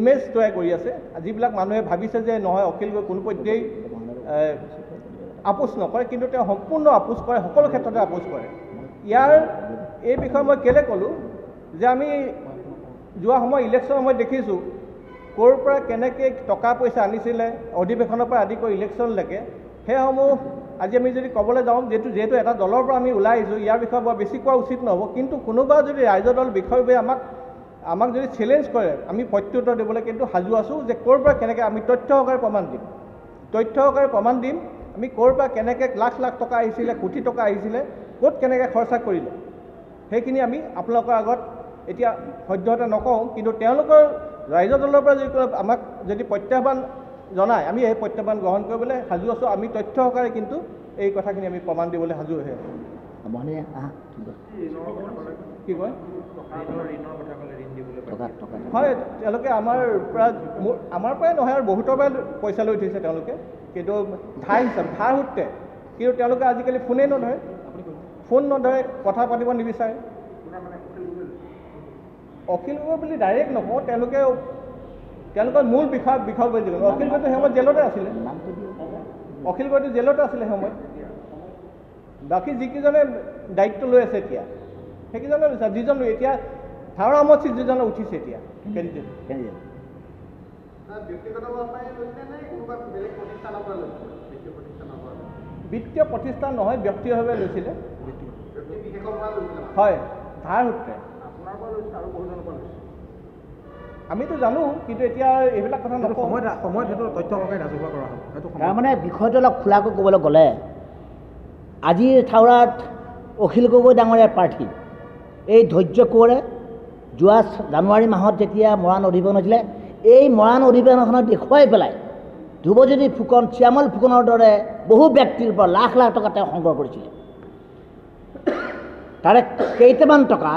ইমেজ তৈয়াৰ কৰি আছে। যিবিলাক মানুহে ভাবিছে যে নহয় অখিল গগৈ কোনোপধ্যেই আপোচ নকৰে কিন্তু তেওঁ সম্পূৰ্ণ আপোচ কৰে সকলো ক্ষেত্ৰতে আপোচ কৰে। ইয়াৰ এই বিষয়ে মই কেলৈ ক'লোঁ যে আমি যোৱা সময় ইলেকশ্যনৰ সময়ত দেখিছোঁ ক'ৰ পৰা কেনেকৈ টকা পইচা আনিছিলে অধিৱেশনৰ পৰা আদি কৰি ইলেকশ্যনলৈকে সেইসমূহ আজি আমি যদি ক'বলৈ যাওঁ যিহেতু যিহেতু এটা দলৰ পৰা আমি ওলাই আহিছোঁ ইয়াৰ বিষয়ে বৰ বেছি কোৱা উচিত নহ'ব। কিন্তু কোনোবা যদি ৰাইজৰ দল বিষয়বে আমাক আমাক যদি চেলেঞ্জ কৰে আমি প্ৰত্যুত্তৰ দিবলৈ কিন্তু সাজু আছোঁ যে ক'ৰ পৰা কেনেকৈ আমি তথ্য সহকাৰে প্ৰমাণ দিম। তথ্য সহকাৰে প্ৰমাণ দিম আমি ক'ৰ পৰা কেনেকৈ লাখ লাখ টকা আহিছিলে কোটি টকা আহিছিলে ক'ত কেনেকৈ খৰচা কৰিলে। সেইখিনি আমি আপোনালোকৰ আগত এতিয়া সদ্যহতে নকওঁ কিন্তু তেওঁলোকৰ ৰাইজৰ দলৰ পৰা যদি আমাক যদি প্ৰত্যাহ্বান জনায় আমি সেই প্ৰত্যাহ্বান গ্ৰহণ কৰিবলৈ সাজু আছোঁ আমি তথ্য সহকাৰে কিন্তু এই কথাখিনি আমি প্ৰমাণ দিবলৈ সাজু হৈ আছোঁ। আহা। কি কয় হয় তেওঁলোকে আমাৰ পৰা মোৰ আমাৰ পৰাই নহয় আৰু বহুতৰ পৰাই পইচা লৈ থৈছে তেওঁলোকে। কিন্তু ধাৰ হিচাপে ধাৰ সূত্ৰে। কিন্তু তেওঁলোকে আজিকালি ফোনেই নধৰে। ফোন নধৰে কথা পাতিব নিবিচাৰে। অখিল গগৈ বুলি ডাইৰেক্ট নকওঁ তেওঁলোকে তেওঁলোকৰ মূল বিষয় বিষয় বুলি অখিল গগৈটো সেই সময়ত জেলতে আছিলে। অখিল গগৈটো জেলতে আছিলে সেই সময়ত বাকী যিকেইজনে দায়িত্ব লৈ আছে এতিয়া সেইকেইজনে যিজন এতিয়া ধাৰণা সমষ্টিত যিজনে উঠিছে এতিয়া কেণ্ডিডেট বিত্তীয় প্ৰতিষ্ঠান নহয় ব্যক্তিগতভাৱে লৈছিলে। হয় ধাৰ সূত্ৰে। আমিতো জানো কিন্তু এতিয়া এইবিলাক কথা তাৰমানে বিষয়টো অলপ খোলাকৈ ক'বলৈ গ'লে আজিৰ থাউৰাত অখিল গগৈ ডাঙৰীয়াৰ প্ৰাৰ্থী। এই ধৈৰ্য কোঁৱৰে যোৱা জানুৱাৰী মাহত যেতিয়া মৰাণ অধিৱেশন হৈছিলে এই মৰাণ অধিৱেশনখনত দেখুৱাই পেলাই ধ্ৰুৱজ্যোতি ফুকন শ্যামল ফুকনৰ দৰে বহু ব্যক্তিৰ পৰা লাখ লাখ টকা তেওঁ সংগ্ৰহ কৰিছিলে। তাৰে কেইটামান টকা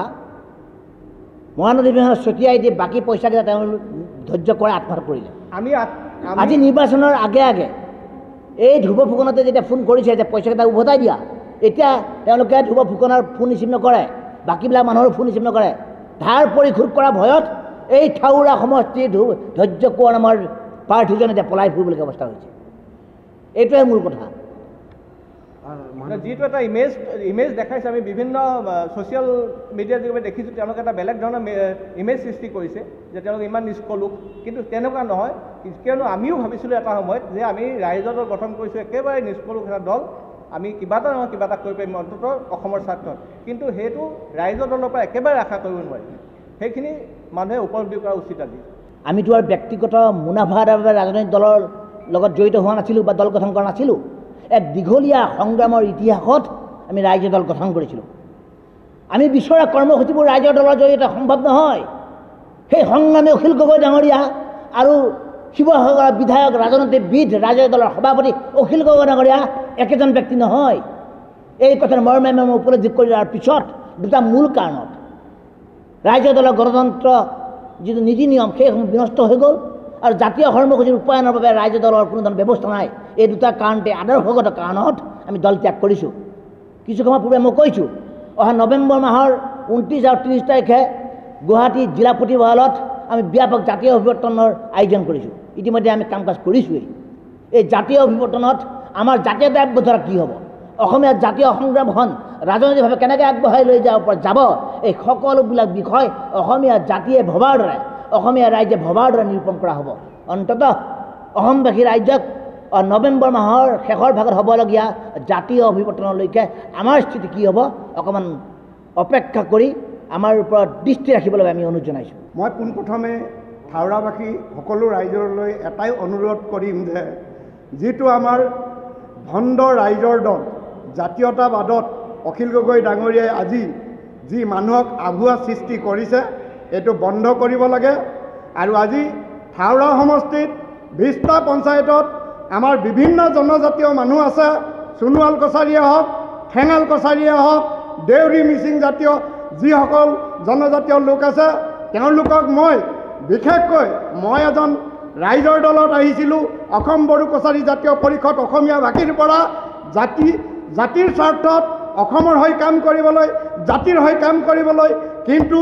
মৰাণ অধিৱেশনত ছটিয়াই দি বাকী পইচাকেইটা তেওঁ ধৈৰ্য কৰে আত্মসাত কৰিলে। আমি- আজি নিৰ্বাচনৰ আগে আগে এই ধ্ৰুৱ ফুকনতে যেতিয়া ফোন কৰিছে যে পইচাকেইটা উভতাই দিয়া এতিয়া তেওঁলোকে ধ্ৰুৱ ফুকনৰ ফোন ৰিচিভ নকৰে বাকীবিলাক মানুহৰ ফোন ৰিচিভ নকৰে। ধাৰ পৰিশোধ কৰা ভয়ত এই থাউৰা সমষ্টিৰ ধ্ৰুৱ ধৈৰ্য কোঁৱৰ নামৰ প্ৰাৰ্থীজন এতিয়া পলাই ফুৰিবলগীয়া অৱস্থা হৈছে। এইটোৱে মূল কথা। যিটো এটা ইমেজ ইমেজ দেখাইছে আমি বিভিন্ন ছ'চিয়েল মিডিয়াৰ যোগেদি দেখিছোঁ তেওঁলোকে এটা বেলেগ ধৰণৰ ইমেজ সৃষ্টি কৰিছে যে তেওঁলোক ইমান নিষ্কলুক কিন্তু তেনেকুৱা নহয় কিয়নো আমিও ভাবিছিলোঁ এটা সময়ত যে আমি ৰাইজৰ দল গঠন কৰিছোঁ একেবাৰে নিষ্কলুক এটা দল আমি কিবা এটা নহয় কিবা এটা কৰিব পাৰিম অন্ততঃ অসমৰ স্বাৰ্থত। কিন্তু সেইটো ৰাইজৰ দলৰ পৰা একেবাৰে আশা কৰিব নোৱাৰি। সেইখিনি মানুহে উপলব্ধি কৰা উচিত আজি। আমিতো আৰু ব্যক্তিগত মুনাফাৰ বাবে ৰাজনৈতিক দলৰ লগত জড়িত হোৱা নাছিলোঁ বা দল গঠন কৰা নাছিলোঁ। এক দীঘলীয়া সংগ্ৰামৰ ইতিহাসত আমি ৰাইজৰ দল গঠন কৰিছিলোঁ। আমি বিচৰা কৰ্মসূচীবোৰ ৰাইজৰ দলৰ জৰিয়তে সম্ভৱ নহয়। সেই সংগ্ৰামী অখিল গগৈ ডাঙৰীয়া আৰু শিৱসাগৰৰ বিধায়ক ৰাজনীতিবিদ ৰাজনৈতিক দলৰ সভাপতি অখিল গগৈ ডাঙৰীয়া একেজন ব্যক্তি নহয়। এই কথাৰ মৰ্মে মই উপলব্ধি কৰি লোৱাৰ পিছত দুটা মূল কাৰণত। ৰাজ্য দলৰ গণতন্ত্ৰ যিটো নীতি নিয়ম, সেইসমূহ বিনষ্ট হৈ গ'ল। আৰু জাতীয় কৰ্মসূচী ৰূপায়ণৰ বাবে ৰাজ্য দলৰ কোনো ধৰণৰ ব্যৱস্থা নাই। এই দুটা কাৰণতে আদৰ্শগত কাৰণত আমি দল ত্যাগ কৰিছোঁ। কিছু সময় পূৰ্বে মই কৈছোঁ, অহা নৱেম্বৰ মাহৰ ঊনত্ৰিছ আৰু ত্ৰিছ তাৰিখে গুৱাহাটী জিলা পুথিভঁৰালত আমি ব্যাপক জাতীয় অভিৱৰ্তনৰ আয়োজন কৰিছোঁ। ইতিমধ্যে আমি কাম কাজ কৰিছোঁৱেই। এই জাতীয় অভিৱৰ্তনত আমাৰ জাতীয়তা আগবঢ়া কি হ'ব? অসমীয়া জাতীয় সংগ্ৰামখন ৰাজনৈতিকভাৱে কেনেকৈ আগবঢ়াই লৈ যাব পৰা যাব? এই সকলোবিলাক বিষয় অসমীয়া জাতিয়ে ভবাৰ দৰে অসমীয়া ৰাইজে ভবাৰ দৰে নিৰূপণ কৰা হ'ব। অন্ততঃ অসমবাসী অ, নৱেম্বৰ মাহৰ শেষৰ ভাগত হ'বলগীয়া জাতীয় অভিৱৰ্তনলৈকে আমাৰ স্থিতি কি হ'ব অকণমান অপেক্ষা কৰি আমাৰ ওপৰত দৃষ্টি ৰাখিবলৈ আমি অনুৰোধ জনাইছোঁ। মই পোনপ্ৰথমে থাওৰাবাসী সকলো ৰাইজলৈ এটাই অনুৰোধ কৰিম যে যিটো আমাৰ ভণ্ড ৰাইজৰ দল জাতীয়তাবাদত অখিল গগৈ ডাঙৰীয়াই আজি যি মানুহক আভুৱা সৃষ্টি কৰিছে এইটো বন্ধ কৰিব লাগে। আৰু আজি থাওৰা সমষ্টিত বিছটা পঞ্চায়তত আমাৰ বিভিন্ন জনজাতীয় মানুহ আছে। সোণোৱাল কছাৰীয়ে হওক ঠেঙাল কছাৰীয়ে হওক দেউৰী মিচিং জাতীয় যিসকল জনজাতীয় লোক আছে তেওঁলোকক মই বিশেষকৈ মই এজন ৰাইজৰ দলত আহিছিলোঁ। অসম বড়ো কছাৰী জাতীয় পৰিষদ অসমীয়া ভাষীৰ পৰা জাতি জাতিৰ স্বাৰ্থত অসমৰ হৈ কাম কৰিবলৈ জাতিৰ হৈ কাম কৰিবলৈ। কিন্তু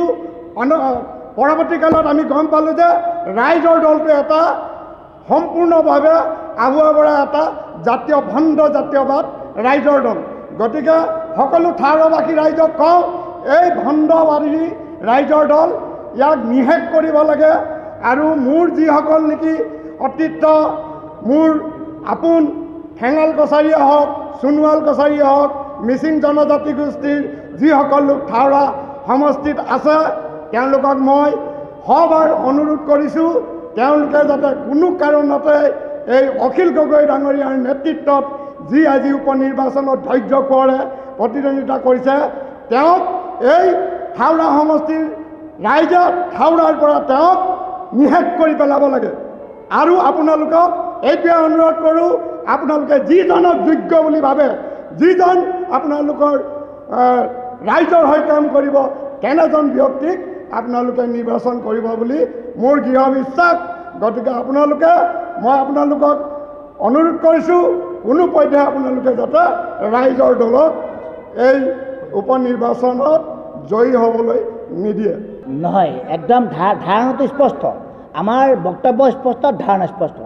পৰৱৰ্তী কালত আমি গম পালোঁ যে ৰাইজৰ দলটো এটা সম্পূৰ্ণভাৱে আগুৱাই বঢ়া এটা জাতীয় ভণ্ড জাতীয়বাদ ৰাইজৰ দল। গতিকে সকলো থাৰবাসী ৰাইজক কওঁ এই ভণ্ডবাদী ৰাইজৰ দল ইয়াক নিষেধ কৰিব লাগে আৰু মোৰ যিসকল নেকি অতীত মোৰ আপোন ঠেঙাল কছাৰীয়ে হওক সোণোৱাল কছাৰীয়ে হওক মিচিং জনজাতি গোষ্ঠীৰ যিসকল লোক থাওৰা সমষ্টিত আছে তেওঁলোকক মই সবাৰ অনুৰোধ কৰিছোঁ তেওঁলোকে যাতে কোনো কাৰণতে এই অখিল গগৈ ডাঙৰীয়াৰ নেতৃত্বত যি আজি উপ নিৰ্বাচনত ধৈৰ্য কোঁৱৰে প্ৰতিদ্বন্দ্বিতা কৰিছে তেওঁক এই থাওৰা সমষ্টিৰ ৰাইজে থাওৰাৰ পৰা তেওঁক নিষেধ কৰি পেলাব লাগে। আৰু আপোনালোকক এইটোৱে অনুৰোধ কৰোঁ আপোনালোকে যিজনক যোগ্য বুলি ভাবে যিজন আপোনালোকৰ ৰাইজৰ হৈ কাম কৰিব তেনেজন ব্যক্তিক আপোনালোকে নিৰ্বাচন কৰিব বুলি মোৰ দৃঢ় বিশ্বাস। গতিকে আপোনালোকে মই আপোনালোকক অনুৰোধ কৰিছোঁ কোনো পধ্যে আপোনালোকে যাতে ৰাইজৰ দলত এই উপ নিৰ্বাচনত জয়ী হ'বলৈ নিদিয়ে। নহয় একদম ধাৰণাটো স্পষ্ট। আমাৰ বক্তব্য স্পষ্ট ধাৰণা স্পষ্ট।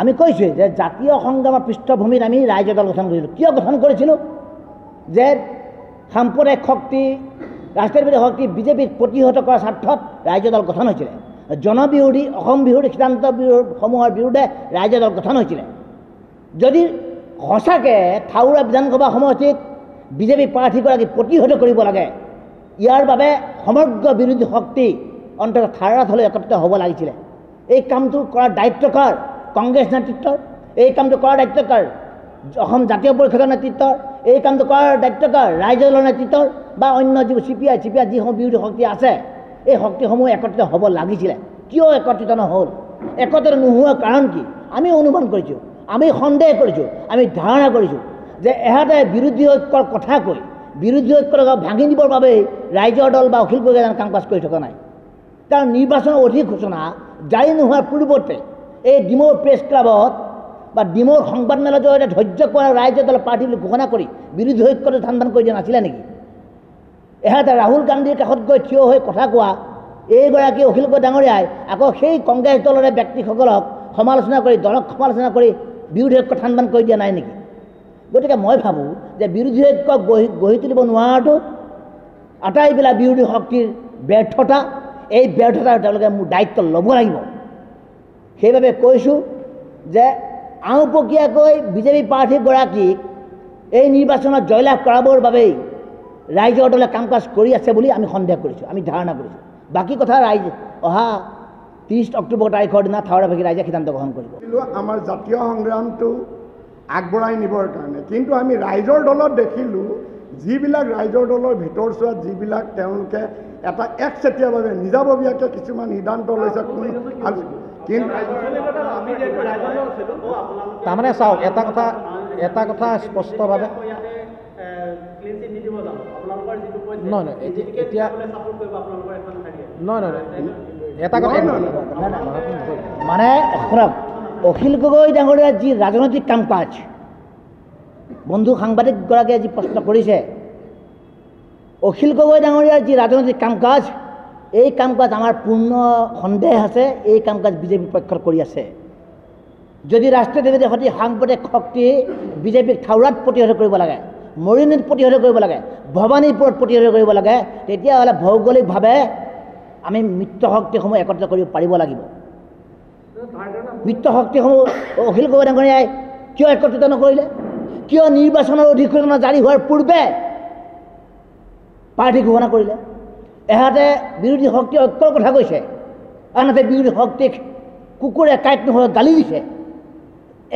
আমি কৈছোঁ যে জাতীয় সংগ্ৰামৰ পৃষ্ঠভূমিত আমি ৰাইজ দল গঠন কৰিছিলোঁ। কিয় গঠন কৰিছিলোঁ? যে সাম্প্ৰদায়িক শক্তি ৰাষ্ট্ৰীয় বিৰোধী শক্তি বিজেপিক প্ৰতিহত কৰাৰ স্বাৰ্থত ৰাইজ দল গঠন হৈছিলে। জনবিৰোধী অসম বিৰোধী সিদ্ধান্ত বিৰোধসমূহৰ বিৰুদ্ধে ৰাইজ দল গঠন হৈছিলে। যদি সঁচাকৈ থাউৰা বিধানসভা সমষ্টিত বিজেপি প্ৰাৰ্থীগৰাকী প্ৰতিহত কৰিব লাগে ইয়াৰ বাবে সমগ্ৰ বিৰোধী শক্তি অন্ততঃ থাৰাত হ'লে একত্ৰিত হ'ব লাগিছিলে। এই কামটো কৰাৰ দায়িত্ব কাৰ? কংগ্ৰেছ নেতৃত্বৰ। এই কামটো কৰাৰ দায়িত্ব কাৰ? অসম জাতীয় পৰিষদৰ নেতৃত্বৰ। এই কামটো কৰাৰ দায়িত্ব কাৰ? ৰাইজৰ নেতৃত্বৰ বা অন্য চি পি আই যিসমূহ বিৰোধী শক্তি আছে, এই শক্তিসমূহ একত্ৰিত হ'ব লাগিছিলে। কিয় একত্ৰিত নহ'ল? একত্ৰিত নোহোৱাৰ কাৰণ কি? আমি অনুমান কৰিছোঁ, আমি সন্দেহ কৰিছোঁ, আমি ধাৰণা কৰিছোঁ যে এহাতে বিৰোধী ঐক্যৰ কথা কৈ, বিৰোধী ঐক্যৰ ভাঙি দিবৰ বাবেই ৰাইজৰ দল বা অখিল গগৈ কাম কাজ কৰি থকা নাই। কাৰণ নিৰ্বাচনৰ অধিক অধিসূচনা জাৰি নোহোৱাৰ পূৰ্বতে এই ডিমৌৰ প্ৰেছ ক্লাবত বা ডিমৌৰ সংবাদমেলৰ জৰিয়তে ধৈৰ্য কৰা ৰাইজৰ দলৰ প্ৰাৰ্থী বুলি ঘোষণা কৰি বিৰোধী ঐক্যটো ধান ধান কৰি দিয়া নাছিলে নেকি? এহাতে ৰাহুল গান্ধীৰ কাষত গৈ থিয় হৈ কথা কোৱা এইগৰাকী অখিল গগৈ ডাঙৰীয়াই আকৌ সেই কংগ্ৰেছ দলৰে ব্যক্তিসকলক সমালোচনা কৰি দলক সমালোচনা কৰি বিৰোধী ঐক্য ঠান বান কৰি দিয়া নাই নেকি? গতিকে মই ভাবোঁ যে বিৰোধী ঐক্য গঢ়ি গঢ়ি তুলিব নোৱাৰাটো আটাইবিলাক বিৰোধী শক্তিৰ ব্যৰ্থতা। এই ব্যৰ্থতাৰ তেওঁলোকে মোৰ দায়িত্ব ল'ব লাগিব। সেইবাবে কৈছোঁ যে আওপকীয়াকৈ বিজেপি প্ৰাৰ্থীগৰাকীক এই নিৰ্বাচনত জয়লাভ কৰাবৰ বাবেই ৰাইজৰ দলে কাম কাজ কৰি আছে বুলি আমি সন্দেহ কৰিছোঁ আমি ধাৰণা কৰিছোঁ। বাকী কথা ৰাইজ অহা ত্ৰিছ অক্টোবৰ তাৰিখৰ দিনা থাওৰাবাসী ৰাইজে সিদ্ধান্ত গ্ৰহণ কৰিব। আমাৰ জাতীয় সংগ্ৰামটো আগবঢ়াই নিবৰ কাৰণে। কিন্তু আমি ৰাইজৰ দলত দেখিলোঁ যিবিলাক ৰাইজৰ দলৰ ভিতৰচোৱাত যিবিলাক তেওঁলোকে এটা একচেটিয়াভাৱে নিজাববীয়াকৈ কিছুমান সিদ্ধান্ত লৈছে কিন্তু তাৰমানে চাওক এটা কথা এটা কথা স্পষ্টভাৱে নহয় নহয় এতিয়া নহয় নহয় এটা কথা মানে শুনক অখিল গগৈ ডাঙৰীয়াৰ যি ৰাজনৈতিক কাম কাজ বন্ধু সাংবাদিকগৰাকীয়ে যি প্ৰশ্ন কৰিছে অখিল গগৈ ডাঙৰীয়াৰ যি ৰাজনৈতিক কাম কাজ এই কাম কাজ আমাৰ পূৰ্ণ সন্দেহ আছে, এই কাম কাজ বিজেপিৰ পক্ষত কৰি আছে। যদি ৰাষ্ট্ৰীয় দেৱীৰ সৈতে সাংবাদিক শক্তি বিজেপিক থাউৰাত প্ৰতিহত কৰিব লাগে, মৰিণীত প্ৰতিহত কৰিব লাগে, ভৱানীপুৰত প্ৰতিহত কৰিব লাগে, তেতিয়াহ'লে ভৌগোলিকভাৱে আমি মিত্ৰ শক্তিসমূহ একত্ৰিত কৰিব পাৰিব লাগিব। মিত্ৰ শক্তিসমূহ অখিল গগৈ ডাঙৰীয়াই কিয় একত্ৰিত নকৰিলে? কিয় নিৰ্বাচনৰ অধিসূচনা জাৰি হোৱাৰ পূৰ্বে প্ৰাৰ্থী ঘোষণা কৰিলে? এহাতে বিৰোধী শক্তি ঐক্যৰ কথা কৈছে। আনহাতে বিৰোধী শক্তিক কুকুৰে কাঁইট নোহোৱা গালি দিছে।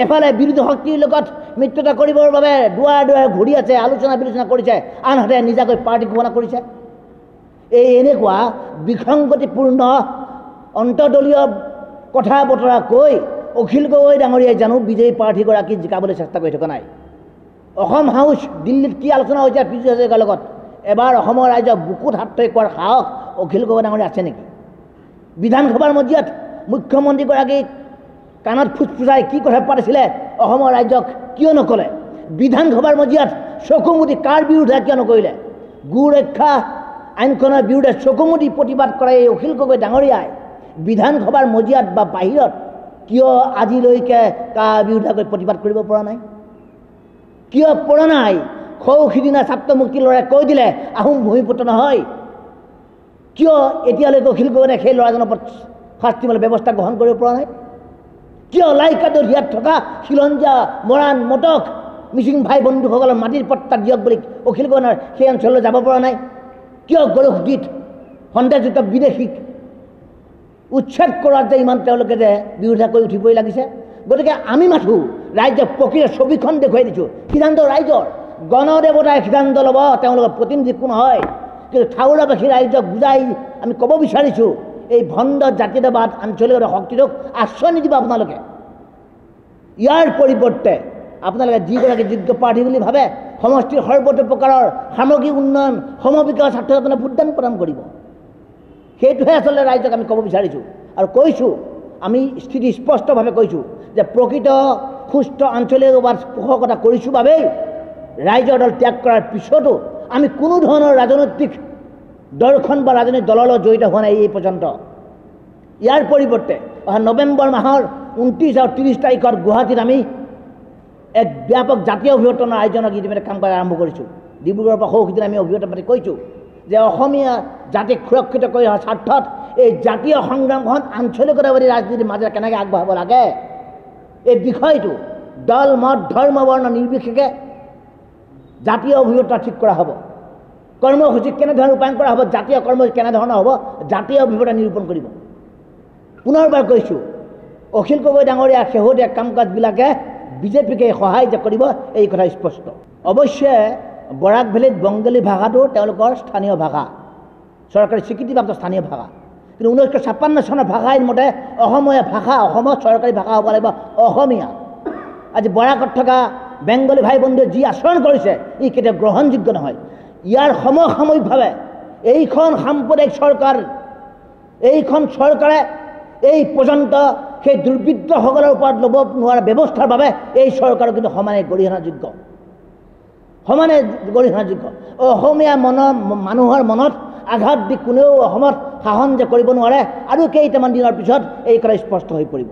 এফালে বিৰোধী শক্তিৰ লগত মিত্ৰতা কৰিবৰ বাবে দুৱাৰে দুৱাৰে ঘূৰি আছে, আলোচনা বিলোচনা কৰিছে, আনহাতে নিজাকৈ পাৰ্টি ঘোষণা কৰিছে। এই এনেকুৱা বিসংগতিপূৰ্ণ, অন্তৰ্দলীয় কথা বতৰা কৈ অখিল গগৈ ডাঙৰীয়াই জানো বিজেপি প্ৰাৰ্থীগৰাকী জিকাবলৈ চেষ্টা কৰি থকা নাই। অসম হাউচ দিল্লীত কি আলোচনা হৈছে পীযুষ হাজৰিকাৰ লগত? এবাৰ অসমৰ ৰাইজক বুকুত হাত থৈ কোৱাৰ সাহস অখিল গগৈ ডাঙৰীয়া আছে নেকি? বিধানসভাৰ মজিয়াত মুখ্যমন্ত্ৰীগৰাকীক কাণত ফুচফুচাই কি কথা পাতিছিলে, অসমৰ ৰাইজক কিয় নক'লে? বিধানসভাৰ মজিয়াত চকুমুটি কাৰ বিৰুদ্ধে কিয় নকৰিলে? গো ৰক্ষা আইনখনৰ বিৰুদ্ধে চকুমুটি প্ৰতিবাদ কৰা এই অখিল গগৈ ডাঙৰীয়াই বিধানসভাৰ মজিয়াত বা বাহিৰত কিয় আজিলৈকে কাৰ বিৰুদ্ধে প্ৰতিবাদ কৰিব পৰা নাই? কিয় পৰা নাই? সৌ সিদিনা ছাত্ৰ মুক্তি ল'ৰাই কৈ দিলে, আহোম ভূমিপুত্ৰ নহয়। কিয় এতিয়ালৈকে অখিল গগৈয়ে সেই ল'ৰাজনৰ ওপৰত শাস্তি মানে ব্যৱস্থা গ্ৰহণ কৰিব পৰা নাই? কিয় লাইকাদৰ হিয়াত থকা খিলঞ্জীয়া, মৰাণ, মটক, মিচিং ভাই বন্ধুসকলৰ মাটিৰ পট্টা দিয়ক বুলি অখিল গগৈৰ সেই অঞ্চললৈ যাব পৰা নাই? কিয় গৰুসগীত সন্দেহযুক্ত বিদেশীক উচ্ছেদ কৰাত যে ইমান তেওঁলোকে যে বিৰোধিতা কৰি উঠিবই লাগিছে? গতিকে আমি মাথো ৰাইজক প্ৰকৃত ছবিখন দেখুৱাই দিছোঁ। সিদ্ধান্ত ৰাইজৰ। গণদেৱতাই সিদ্ধান্ত ল'ব তেওঁলোকৰ প্ৰতিনিধি কোনো হয়। কিন্তু থাউৰাবাসী ৰাইজক বুজাই আমি ক'ব বিচাৰিছোঁ, এই ভণ্ড জাতীয়তাবাদ আঞ্চলিকতা শক্তিটোক আশ্ৰয় নিদিব আপোনালোকে। ইয়াৰ পৰিৱৰ্তে আপোনালোকে যিগৰাকী যোগ্য প্ৰাৰ্থী বুলি ভাবে, সমষ্টিৰ সৰ্বতো প্ৰকাৰৰ সামগ্ৰিক উন্নয়ন, সমবিকাশ স্বাৰ্থজনে ভোটদান প্ৰদান কৰিব। সেইটোহে আচলতে ৰাইজক আমি ক'ব বিচাৰিছোঁ। আৰু কৈছোঁ, আমি স্থিতি স্পষ্টভাৱে কৈছোঁ যে প্ৰকৃত সুস্থ আঞ্চলিকবাদ পোষকতা কৰিছোঁ বাবেই ৰাইজৰ দল ত্যাগ কৰাৰ পিছতো আমি কোনো ধৰণৰ ৰাজনৈতিক দৰ্শন বা ৰাজনৈতিক দলৰ লগত জড়িত হোৱা নাই এই পৰ্যন্ত ইয়াৰ পৰিৱৰ্তে অহা নৱেম্বৰ মাহৰ ঊনত্ৰিছ আৰু ত্ৰিছ তাৰিখত গুৱাহাটীত আমি এক ব্যাপক জাতীয় অভিৱৰ্তনৰ আয়োজনৰ ইতিমধ্যে কাম কৰা আৰম্ভ কৰিছোঁ। ডিব্ৰুগড়ৰ পৰা সৌ সিদিনা আমি অভিৱৰ্তন পাতি কৈছোঁ যে অসমীয়া জাতিক সুৰক্ষিত কৰি অহাৰ স্বাৰ্থত এই জাতীয় সংগ্ৰামখন আঞ্চলিকতাবাদী ৰাজনীতিৰ মাজেৰে কেনেকৈ আগবঢ়াব লাগে? এই বিষয়টো দল, মত, ধৰ্ম, বৰ্ণ, নিৰ্বিশেষে জাতীয় অভিজ্ঞতা ঠিক কৰা হ'ব। কৰ্মসূচী কেনেধৰণে ৰূপায়ণ কৰা হ'ব, জাতীয় কৰ্মসূচী কেনেধৰণৰ হ'ব, জাতীয় অভিজ্ঞতা নিৰূপণ কৰিব পুনৰবাৰ কৈছোঁ, অখিল গগৈ ডাঙৰীয়া শেহতীয়া কাম কাজবিলাকে বিজেপিকে সহায় যে কৰিব, এই কথা স্পষ্ট। অৱশ্যে, বৰাক ভেলীত বংগলী ভাষাটো তেওঁলোকৰ স্থানীয় ভাষা। চৰকাৰী স্বীকৃতিপ্ৰাপ্ত স্থানীয় ভাষা। কিন্তু ঊনৈছশ ছাপন্ন চনৰ ভাষা আইন মতে অসমীয়া ভাষা অসমত চৰকাৰী ভাষা হ'ব লাগিব অসমীয়া। আজি বৰাকত থকা বেংগলী ভাই বন্ধুৱে যি আচৰণ কৰিছে, ই কেতিয়াও গ্ৰহণযোগ্য নহয়। ইয়াৰ সমসাময়িকভাৱে এইখন সাম্প্ৰদায়িক চৰকাৰ, এইখন চৰকাৰে এই পৰ্যন্ত সেই দুৰ্বৃত্তসকলৰ ওপৰত ল'ব নোৱাৰা ব্যৱস্থাৰ বাবে এই চৰকাৰো কিন্তু সমানে গৰিহণাযোগ্য সমানে গৰিহণাযোগ্য অসমীয়া মনৰ, মানুহৰ মনত আঘাত দি কোনেও অসমত শাসন যে কৰিব নোৱাৰে আৰু কেইটামান দিনৰ পিছত এই কথা স্পষ্ট হৈ পৰিব।